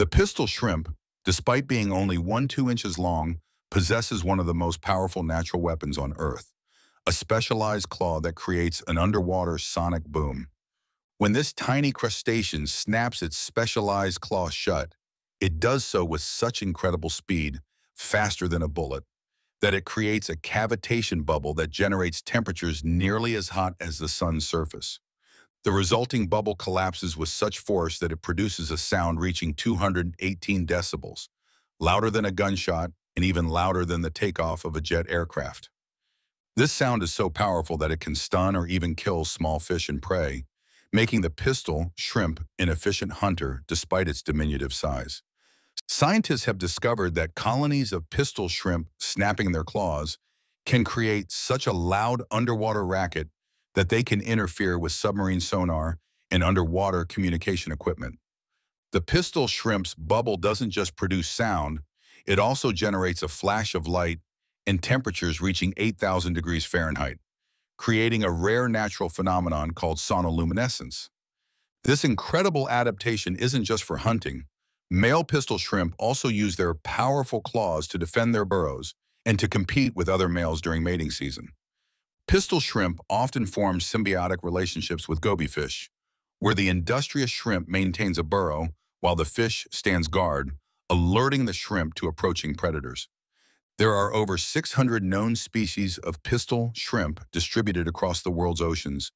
The pistol shrimp, despite being only one two inches long, possesses one of the most powerful natural weapons on Earth, a specialized claw that creates an underwater sonic boom. When this tiny crustacean snaps its specialized claw shut, it does so with such incredible speed, faster than a bullet, that it creates a cavitation bubble that generates temperatures nearly as hot as the sun's surface. The resulting bubble collapses with such force that it produces a sound reaching 218 decibels, louder than a gunshot and even louder than the takeoff of a jet aircraft. This sound is so powerful that it can stun or even kill small fish and prey, making the pistol shrimp an efficient hunter despite its diminutive size. Scientists have discovered that colonies of pistol shrimp snapping their claws can create such a loud underwater racket that they can interfere with submarine sonar and underwater communication equipment. The pistol shrimp's bubble doesn't just produce sound, it also generates a flash of light and temperatures reaching 8,000 degrees Fahrenheit, creating a rare natural phenomenon called sonoluminescence. This incredible adaptation isn't just for hunting. Male pistol shrimp also use their powerful claws to defend their burrows and to compete with other males during mating season. Pistol shrimp often form symbiotic relationships with goby fish, where the industrious shrimp maintains a burrow while the fish stands guard, alerting the shrimp to approaching predators. There are over 600 known species of pistol shrimp distributed across the world's oceans,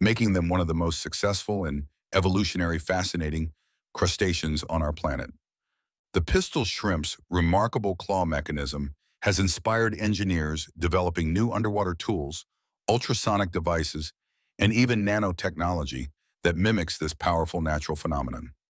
making them one of the most successful and evolutionary fascinating crustaceans on our planet. The pistol shrimp's remarkable claw mechanism has inspired engineers developing new underwater tools ultrasonic devices, and even nanotechnology that mimics this powerful natural phenomenon.